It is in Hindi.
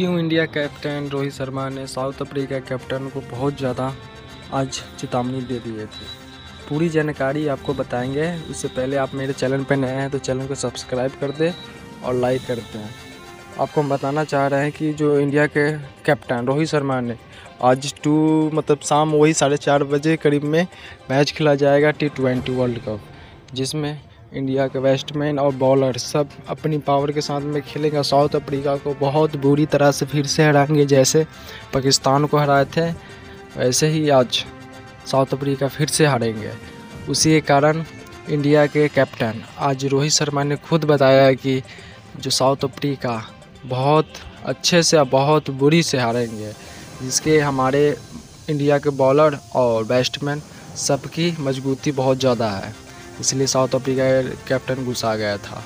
क्यों इंडिया कैप्टन रोहित शर्मा ने साउथ अफ्रीका कैप्टन को बहुत ज़्यादा आज चेतावनी दे दिए थे पूरी जानकारी आपको बताएँगे। उससे पहले आप मेरे चैनल पर नए हैं तो चैनल को सब्सक्राइब कर दें और लाइक कर दें। आपको हम बताना चाह रहे हैं कि जो इंडिया के कैप्टन रोहित शर्मा ने आज टू मतलब शाम वही साढ़े चार बजे करीब में मैच खेला जाएगा टी ट्वेंटी वर्ल्ड कप, जिसमें इंडिया के बैट्समैन और बॉलर सब अपनी पावर के साथ में खेलेंगे। साउथ अफ्रीका को बहुत बुरी तरह से फिर से हराएँगे, जैसे पाकिस्तान को हराए थे, वैसे ही आज साउथ अफ्रीका फिर से हारेंगे। उसी के कारण इंडिया के कैप्टन आज रोहित शर्मा ने खुद बताया कि जो साउथ अफ्रीका बहुत अच्छे से बहुत बुरी से हारेंगे, जिसके हमारे इंडिया के बॉलर और बैट्समैन सबकी मजबूती बहुत ज़्यादा है। इसलिए साउथ अफ्रीका कैप्टन गुस्सा गया था।